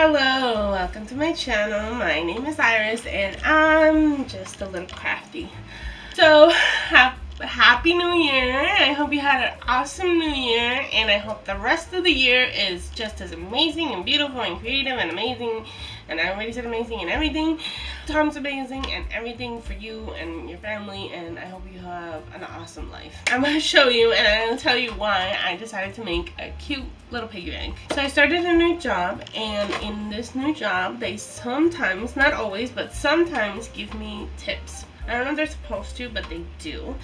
Hello, welcome to my channel. My name is Iris and I'm just a little crafty. So, ha happy new year. I hope you had an awesome new year and I hope the rest of the year is just as amazing and beautiful and creative and amazing and I already said amazing and everything. Tom's amazing and everything for you and your family and I hope you have an awesome life. I'm to show you and I'm to tell you why I decided to make a cute little piggy bank. So I started a new job and in this new job they sometimes, not always, but sometimes give me tips. I don't know if they're supposed to, but they do.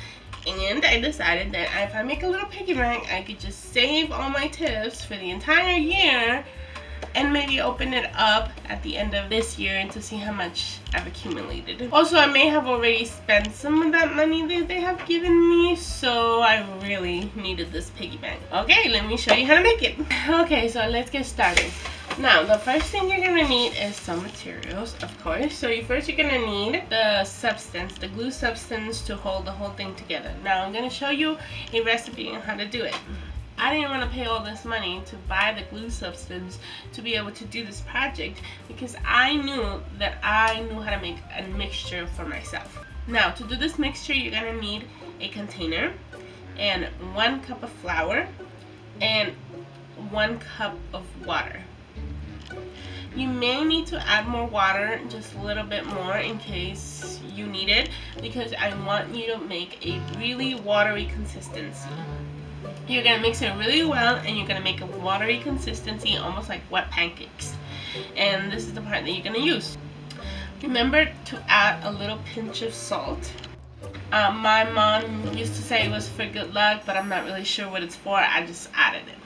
And I decided that if I make a little piggy bank, I could just save all my tips for the entire year and maybe open it up at the end of this year and to see how much I've accumulated. Also, I may have already spent some of that money that they have given me, so I really needed this piggy bank. Okay, let me show you how to make it. Okay, so let's get started. Now, the first thing you're going to need is some materials, of course. So you first you're going to need the substance, the glue substance to hold the whole thing together. Now, I'm going to show you a recipe on how to do it. I didn't want to pay all this money to buy the glue substance to be able to do this project because I knew that I knew how to make a mixture for myself. Now to do this mixture you're going to need a container and one cup of flour and one cup of water. You may need to add more water, just a little bit more in case you need it because I want you to make a really watery consistency. You're going to mix it really well and you're going to make a watery consistency, almost like wet pancakes. And this is the part that you're going to use. Remember to add a little pinch of salt. Uh, my mom used to say it was for good luck, but I'm not really sure what it's for. I just added it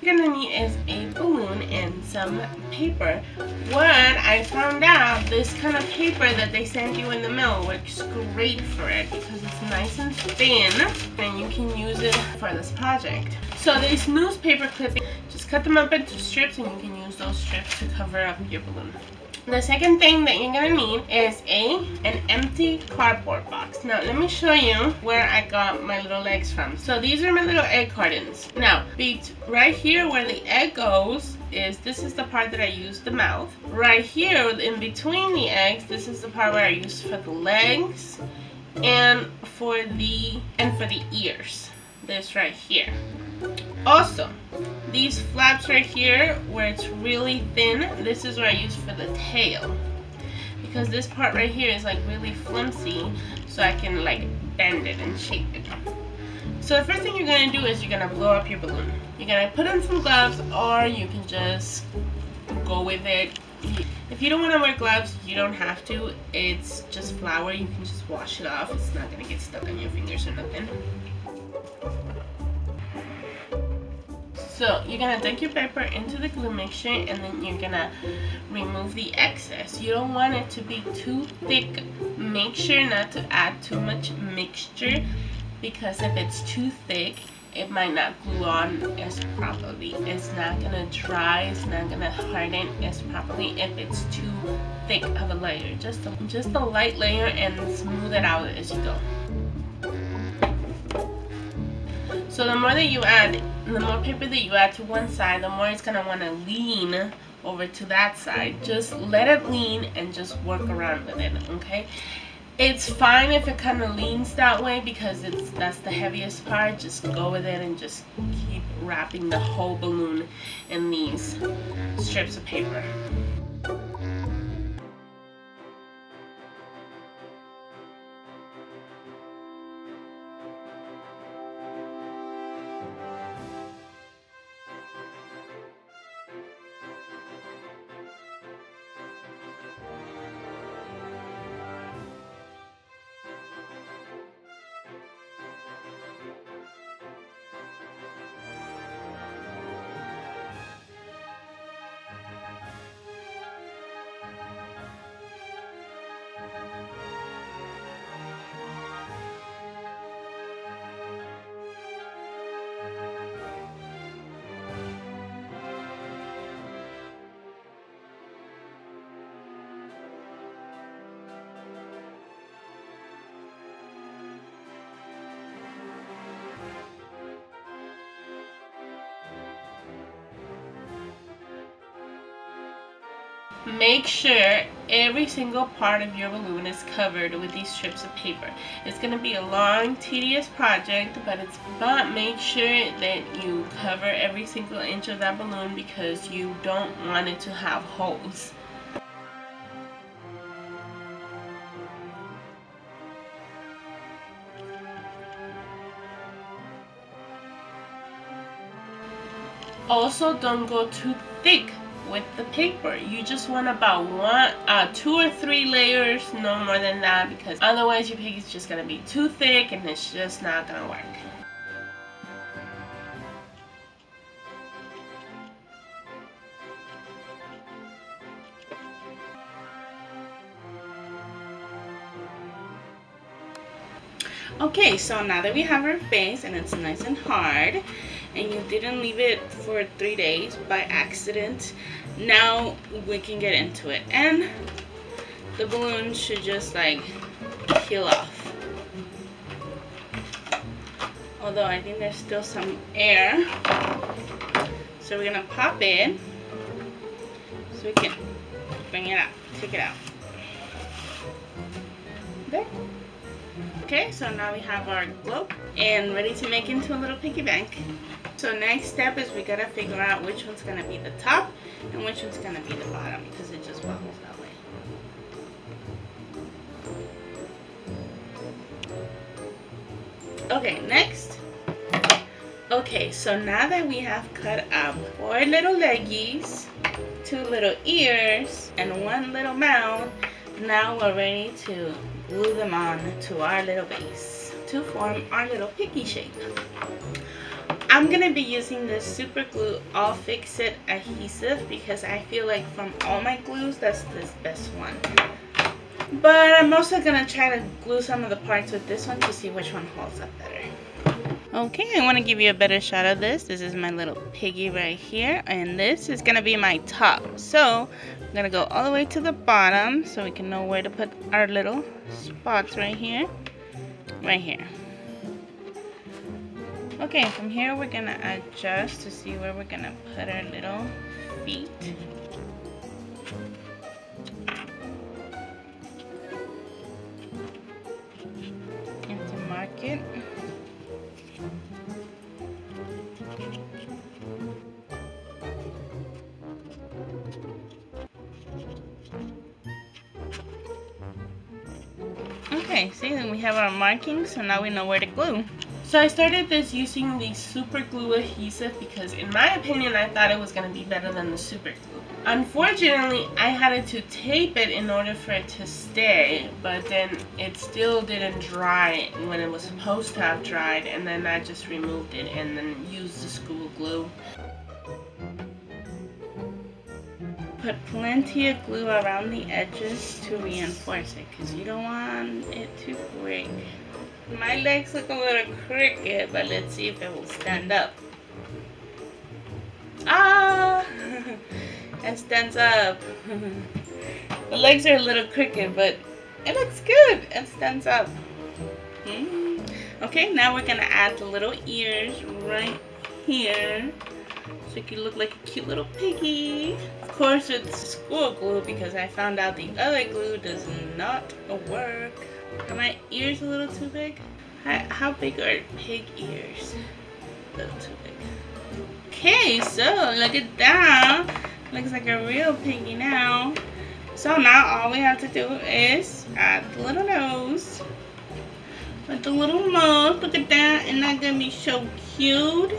you're gonna need is a balloon and some paper. What I found out, this kind of paper that they send you in the mail works great for it because it's nice and thin and you can use it for this project. So these newspaper clippings, just cut them up into strips and you can use those strips to cover up your balloon. The second thing that you're gonna need is a an empty cardboard box. Now let me show you where I got my little eggs from. So these are my little egg cartons. Now right here where the egg goes is this is the part that I use the mouth. Right here in between the eggs, this is the part where I use for the legs and for the and for the ears. This right here. Also, these flaps right here, where it's really thin, this is what I use for the tail. Because this part right here is like really flimsy, so I can like bend it and shape it. So the first thing you're going to do is you're going to blow up your balloon. You're going to put on some gloves or you can just go with it. If you don't want to wear gloves, you don't have to. It's just flour. You can just wash it off. It's not going to get stuck on your fingers or nothing. So you're gonna dunk your paper into the glue mixture and then you're gonna remove the excess. You don't want it to be too thick. Make sure not to add too much mixture because if it's too thick, it might not glue on as properly. It's not gonna dry, it's not gonna harden as properly if it's too thick of a layer. Just a, just a light layer and smooth it out as you go. So the more that you add, the more paper that you add to one side, the more it's going to want to lean over to that side. Just let it lean and just work around with it, okay? It's fine if it kind of leans that way because it's that's the heaviest part. Just go with it and just keep wrapping the whole balloon in these strips of paper. Make sure every single part of your balloon is covered with these strips of paper. It's going to be a long, tedious project, but it's but make sure that you cover every single inch of that balloon because you don't want it to have holes. Also, don't go too thick with the paper. You just want about one, uh, two or three layers, no more than that, because otherwise your pig is just gonna be too thick and it's just not gonna work. Okay, so now that we have our face and it's nice and hard, and you didn't leave it for three days by accident, now we can get into it. And the balloon should just like peel off. Although I think there's still some air. So we're gonna pop in so we can bring it out, take it out. There. Okay, so now we have our globe and ready to make into a little piggy bank. So next step is we gotta figure out which one's gonna be the top and which one's gonna be the bottom because it just wobbles that way. Okay, next. Okay, so now that we have cut up four little leggies, two little ears, and one little mouth, now we're ready to glue them on to our little base to form our little piggy shape. I'm going to be using the super glue all fix it adhesive because I feel like from all my glues that's the best one. But I'm also going to try to glue some of the parts with this one to see which one holds up better. Okay, I want to give you a better shot of this. This is my little piggy right here. And this is going to be my top. So, I'm going to go all the way to the bottom so we can know where to put our little spots right here. Right here. Okay, from here we're to adjust to see where we're to put our little feet. And to mark it. Okay, see, then we have our markings, so now we know where to glue. So I started this using the super glue adhesive because in my opinion I thought it was going to be better than the super glue. Unfortunately I had to tape it in order for it to stay but then it still didn't dry when it was supposed to have dried and then I just removed it and then used the school glue. Put plenty of glue around the edges to reinforce it because you don't want it to break. My legs look a little crooked, but let's see if it will stand up. Ah! it stands up. the legs are a little crooked, but it looks good. It stands up. Mm. Okay, now we're to add the little ears right here. So you can look like a cute little piggy. Of course, it's school glue because I found out the other glue does not work. Are my ears a little too big? How, how big are pig ears? A little too big. Okay, so look at that. Looks like a real piggy now. So now all we have to do is add the little nose. With the little mouth. Look at that. Isn't that going to be so cute?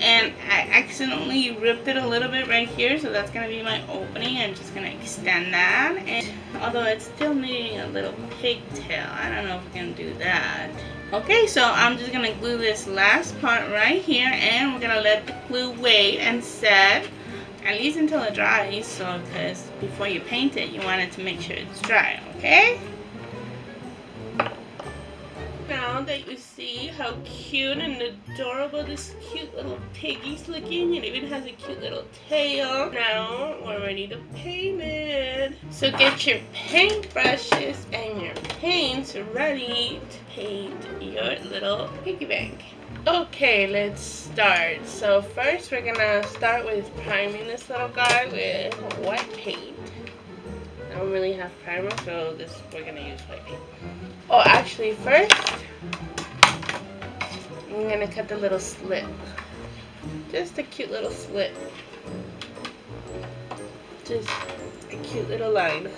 And I accidentally ripped it a little bit right here so that's gonna be my opening. I'm just gonna extend that. And although it's still needing a little pigtail I don't know if we can do that. Okay so I'm just gonna glue this last part right here and we're gonna let the glue wait and set at least until it dries. So because before you paint it you want it to make sure it's dry okay? Now that you see how cute and adorable this cute little piggy's looking. It even has a cute little tail. Now we're ready to paint it. So get your paint brushes and your paints ready to paint your little piggy bank. Okay, let's start. So first we're gonna start with priming this little guy with white paint. I don't really have primer, so this we're gonna use white paint. Oh, actually, first I'm gonna cut the little slit. Just a cute little slit. Just a cute little line.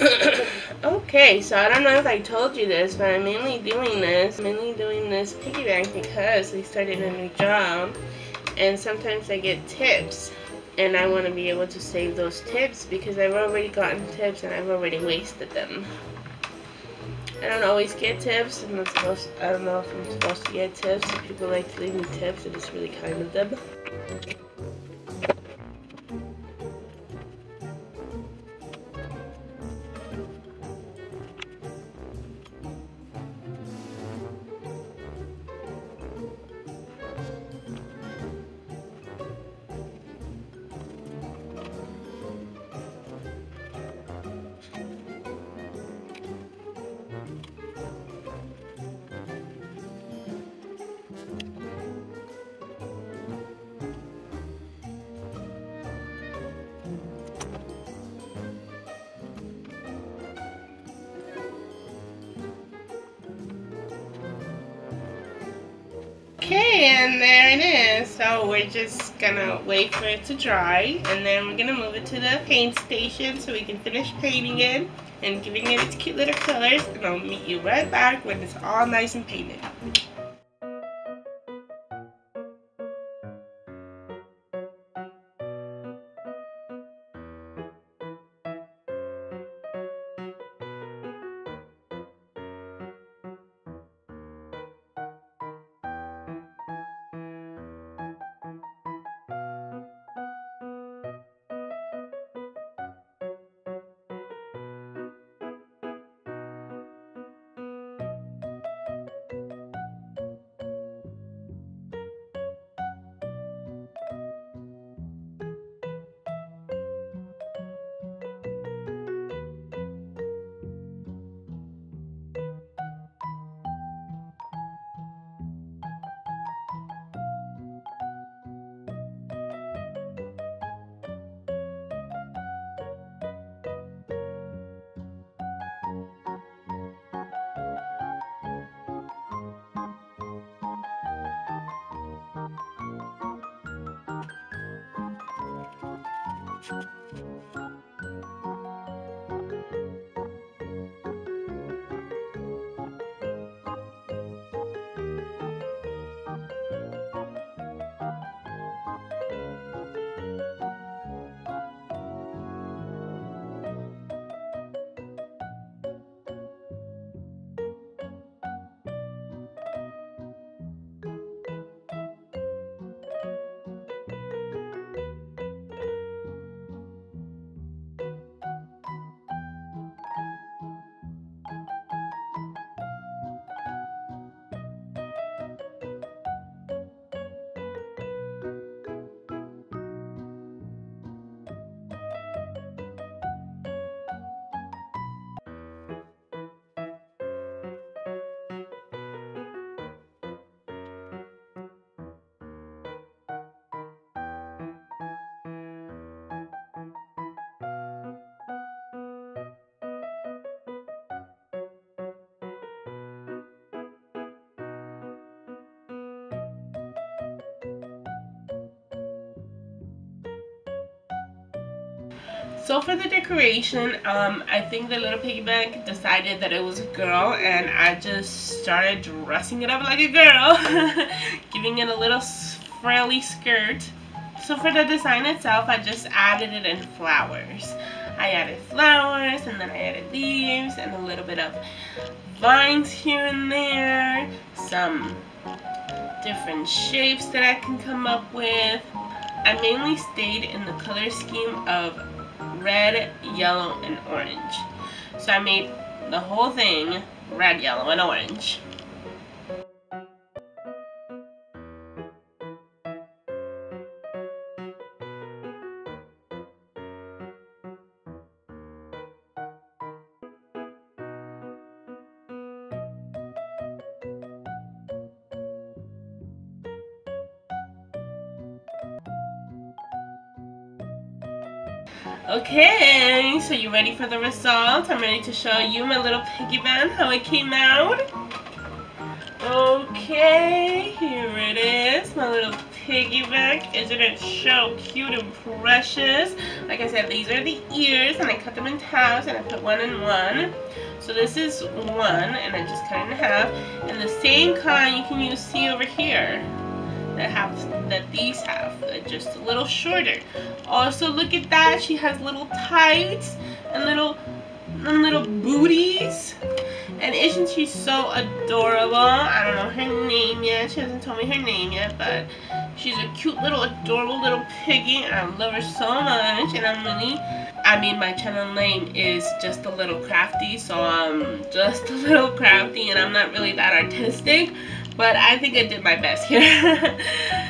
okay, so I don't know if I told you this, but I'm mainly doing this, mainly doing this piggy bank because we started a new job and sometimes I get tips and I want to be able to save those tips because I've already gotten tips and I've already wasted them. I don't always get tips and I'm supposed I don't know if I'm supposed to get tips. People like to leave me tips, and it is really kind of them. And there it is. So we're just gonna wait for it to dry, and then we're gonna move it to the paint station so we can finish painting it and giving it its cute little colors. And I'll meet you right back when it's all nice and painted. So for the decoration, um, I think the little piggy bank decided that it was a girl and I just started dressing it up like a girl, giving it a little frilly skirt. So for the design itself, I just added it in flowers. I added flowers and then I added leaves and a little bit of vines here and there, some different shapes that I can come up with. I mainly stayed in the color scheme of red, yellow, and orange. So I made the whole thing red, yellow, and orange. Okay, so you ready for the results? I'm ready to show you my little piggy bank, how it came out. Okay, here it is, my little piggy bank. Isn't it so cute and precious? Like I said, these are the ears, and I cut them in halves, and I put one in one. So this is one, and I just cut it in half. And the same kind you can use, see over here that have that these have just a little shorter. Also look at that. She has little tights and little and little booties. And isn't she so adorable? I don't know her name yet. She hasn't told me her name yet but she's a cute little adorable little piggy and I love her so much. And I'm really I mean my channel name is just a little crafty so I'm just a little crafty and I'm not really that artistic but I think I did my best here.